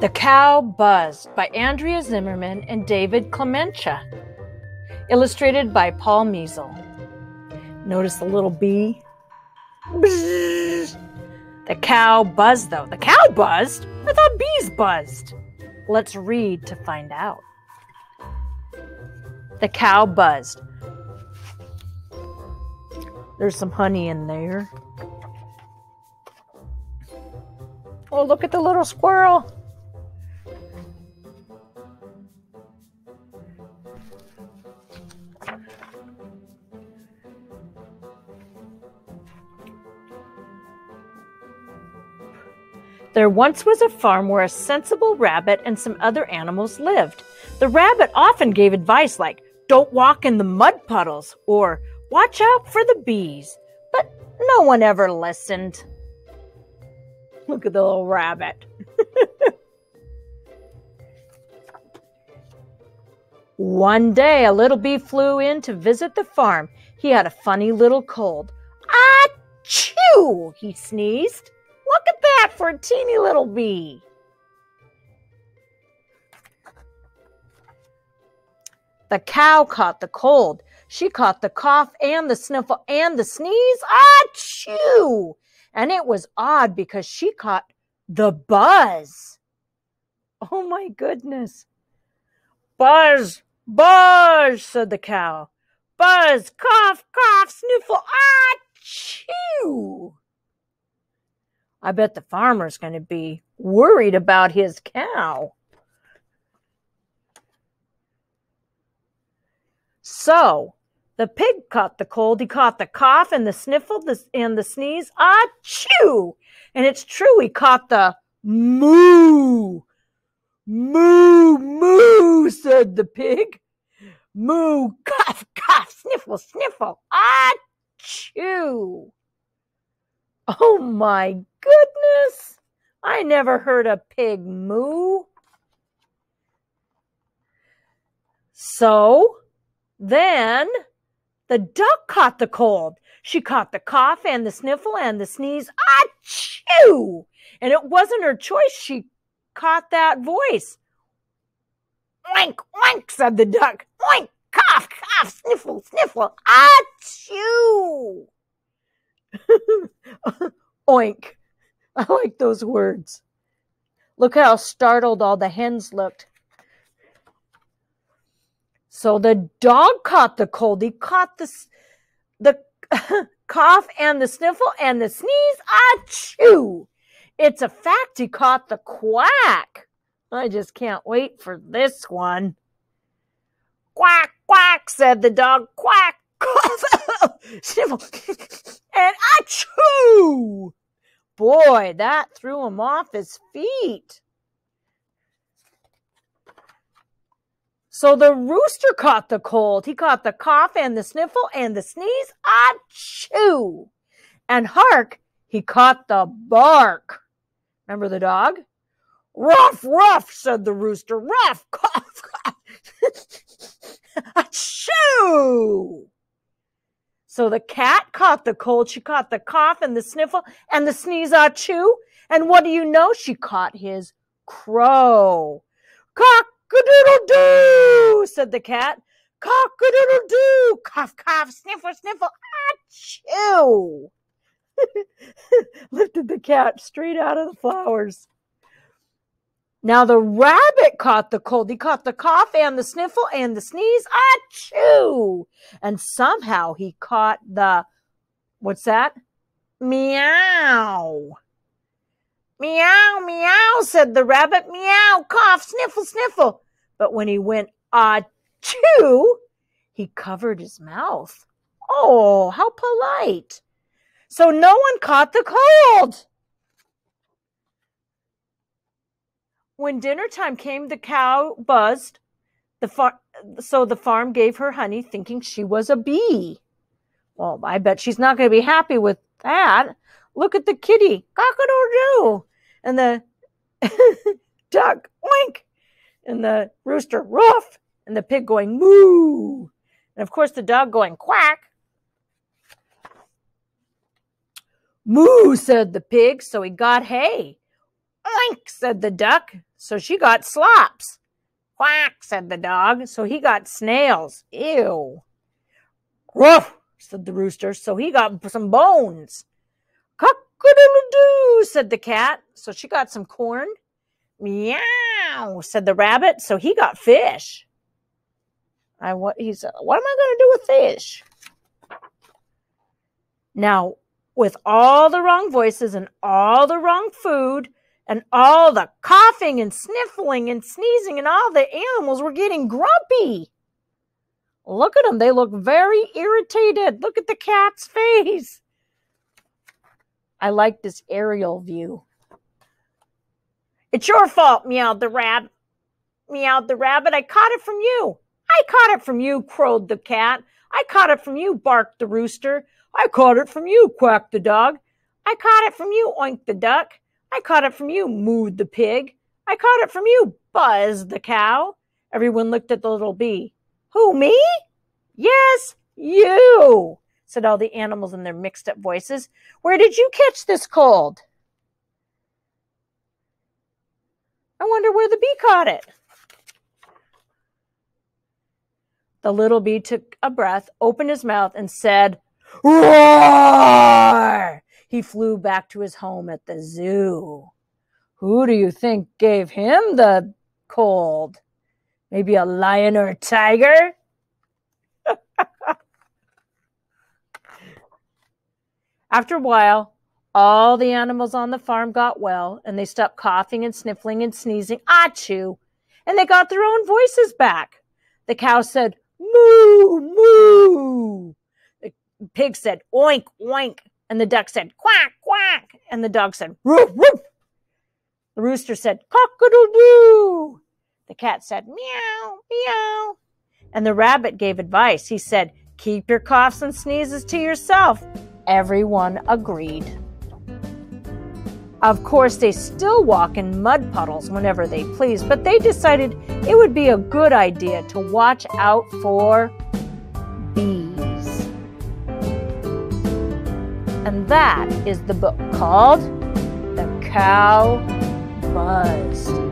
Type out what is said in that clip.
The Cow Buzzed by Andrea Zimmerman and David Clemesha. Illustrated by Paul Meisel. Notice the little bee? Bzzz. The cow buzzed, though. The cow buzzed? I thought bees buzzed. Let's read to find out. The cow buzzed. There's some honey in there. Oh, look at the little squirrel. There once was a farm where a sensible rabbit and some other animals lived. The rabbit often gave advice like, don't walk in the mud puddles or watch out for the bees, but no one ever listened. Look at the little rabbit. One day, a little bee flew in to visit the farm. He had a funny little cold. Ah, Achoo! He sneezed. Look at that for a teeny little bee. The cow caught the cold. She caught the cough and the sniffle and the sneeze. Ah, Achoo! And it was odd because she caught the buzz. Oh my goodness. Buzz, buzz, said the cow. Buzz, cough, cough, sniffle, ah, achoo. I bet the farmer's going to be worried about his cow. So the pig caught the cold, he caught the cough and the sniffle and the sneeze. Achoo! And it's true, he caught the moo. Moo, moo, said the pig. Moo, cough, cough, sniffle, sniffle. Achoo! Oh my goodness! I never heard a pig moo. So then the duck caught the cold. She caught the cough and the sniffle and the sneeze. Achoo! And it wasn't her choice. She caught that voice. Oink, oink, said the duck. Oink, cough, cough, sniffle, sniffle. Achoo! Oink. I like those words. Look how startled all the hens looked. So the dog caught the cold. He caught the, the cough and the sniffle and the sneeze. Achoo! It's a fact he caught the quack. I just can't wait for this one. Quack, quack, said the dog. Quack, sniffle, and achoo! Boy, that threw him off his feet. So the rooster caught the cold. He caught the cough and the sniffle and the sneeze. Achoo! And hark, he caught the bark. Remember the dog? Ruff, ruff, said the rooster. Ruff, cough, cough. Achoo! So the cat caught the cold, she caught the cough and the sniffle and the sneeze ah achoo. And what do you know? She caught his crow. Cock a doodle doo, said the cat. Cock a doodle doo. Cough, cough, sniffle, sniffle. ah Achoo. Lifted the cat straight out of the flowers. Now the rabbit caught the cold. He caught the cough and the sniffle and the sneeze. Achoo! And somehow he caught the, what's that? Meow. Meow, meow, said the rabbit. Meow, cough, sniffle, sniffle. But when he went achoo, he covered his mouth. Oh, how polite. So no one caught the cold. When dinner time came, the cow buzzed. The far- so the farm gave her honey, thinking she was a bee. Well, I bet she's not going to be happy with that. Look at the kitty, cock-a-doodle-doo, and the duck, wink, and the rooster, roof, and the pig going moo, and of course the dog going quack. Moo, said the pig, so he got hay. Oink, said the duck. So she got slops. Quack, said the dog. So he got snails. Ew. Gruff, said the rooster. So he got some bones. Cock-a-doodle-doo, said the cat. So she got some corn. Meow, said the rabbit. So he got fish. I what he said, what am I going to do with fish? Now, with all the wrong voices and all the wrong food and all the coughing and sniffling and sneezing and all the animals were getting grumpy. Look at them. They look very irritated. Look at the cat's face. I like this aerial view. It's your fault, meowed the rabbit. Meowed the rabbit. I caught it from you. I caught it from you, crowed the cat. I caught it from you, barked the rooster. I caught it from you, quacked the dog. I caught it from you, oinked the duck. I caught it from you, mooed the pig. I caught it from you, buzzed the cow. Everyone looked at the little bee. Who, me? Yes, you, said all the animals in their mixed up voices. Where did you catch this cold? I wonder where the bee caught it. The little bee took a breath, opened his mouth, and said, Roar! He flew back to his home at the zoo. Who do you think gave him the cold? Maybe a lion or a tiger? After a while, all the animals on the farm got well and they stopped coughing and sniffling and sneezing, achoo, and they got their own voices back. The cow said, moo, moo The pig said oink, oink. And the duck said quack, quack. And the dog said woof, woof. The rooster said cock-a-doodle-doo. The cat said meow, meow. And the rabbit gave advice. He said, keep your coughs and sneezes to yourself. Everyone agreed. Of course, they still walk in mud puddles whenever they please, but they decided it would be a good idea to watch out for bees. And that is the book called The Cow Buzzed.